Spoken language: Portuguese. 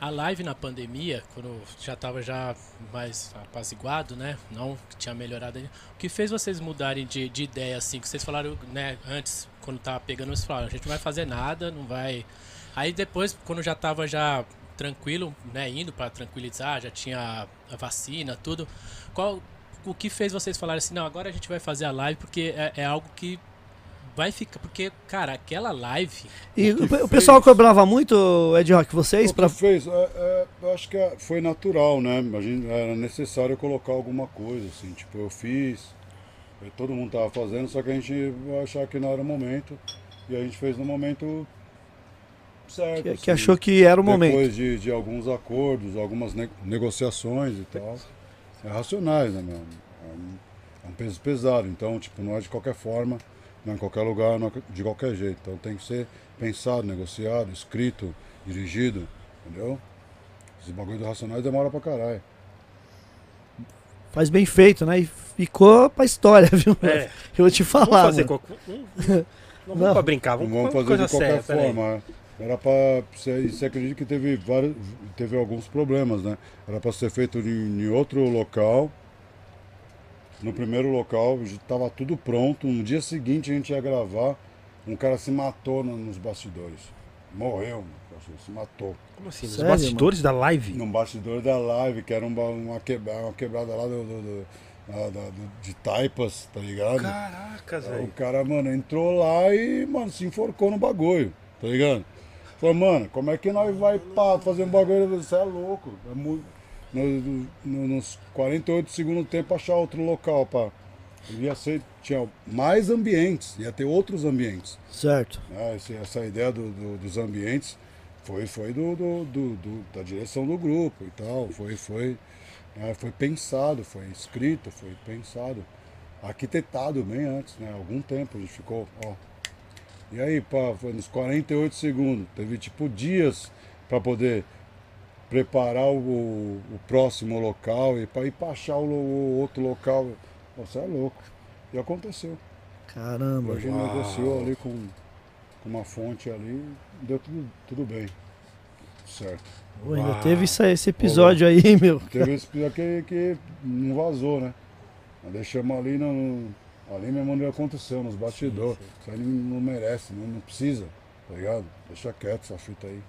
A live na pandemia, quando já estava já mais apaziguado, né? Não tinha melhorado ainda. O que fez vocês mudarem de, de ideia, assim? Que vocês falaram, né, antes, quando tava pegando, vocês falaram, a gente não vai fazer nada, não vai... Aí depois, quando já tava já tranquilo, né, indo para tranquilizar, já tinha a vacina, tudo. Qual o que fez vocês falarem assim, não, agora a gente vai fazer a live porque é, é algo que vai ficar. Porque, cara, aquela live. E o, o pessoal cobrava muito, Ed Rock, vocês? O que fez? É, é, eu acho que foi natural, né? A gente, era necessário colocar alguma coisa, assim. Tipo, eu fiz, todo mundo tava fazendo, só que a gente achar que não era o momento. E a gente fez no momento certo. Que, assim, que achou que era o depois momento. Depois de, de alguns acordos, algumas ne negociações e tal. É racionais, né, meu? É um, é um peso pesado. Então, tipo, não é de qualquer forma não em qualquer lugar, não de qualquer jeito. Então tem que ser pensado, negociado, escrito, dirigido, entendeu? Esse bagulho do Racionais demora pra caralho. Faz bem feito, né? E ficou pra história, viu? É. Eu vou te falar. Vamos fazer qualquer... Não vamos Não. pra brincar, vamos, vamos fazer de qualquer séria, peraí. forma. é. Era pra. Você, você acredita que teve vários. Teve alguns problemas, né? Era pra ser feito em, em outro local. No primeiro local, estava tudo pronto. No dia seguinte a gente ia gravar. Um cara se matou no- nos bastidores. Morreu, se matou. Como assim? Nos Sério, bastidores da live? No bastidor da live, que era um ba- uma, quebra, uma quebrada lá do, do- do- da- da- do- de Taipas, tá ligado? Caraca, O velho. cara, mano, entrou lá e, mano, se enforcou no bagulho, tá ligado? Falou, mano, como é que nós vai pá, fazer um bagulho? Você é louco. É muito, no- no- nos 48 segundos do tempo achar outro local, pá. Ia ser, tinha mais ambientes, ia ter outros ambientes. Certo. né? Esse- essa ideia do- do- dos ambientes foi, foi do- do- da direção do grupo e tal. Foi, foi, né, foi pensado, foi escrito, foi pensado, arquitetado bem antes, né? Algum tempo a gente ficou, ó. E aí, pá, foi nos 48 segundos. Teve tipo dias para poder preparar o, o próximo local e para ir para achar o, o outro local. Você é louco. E aconteceu. Caramba. A gente Uau. negociou ali com, com uma fonte ali, deu tudo, tudo bem. Certo. Pô, ainda Uau. teve esse, esse episódio aí, meu. Teve esse episódio que, que não vazou, né? Nós deixamos ali no. Ali mesmo onde aconteceu, nos bastidores. Isso aí não não merece, não, não precisa, tá ligado? Deixa quieto essa fita aí.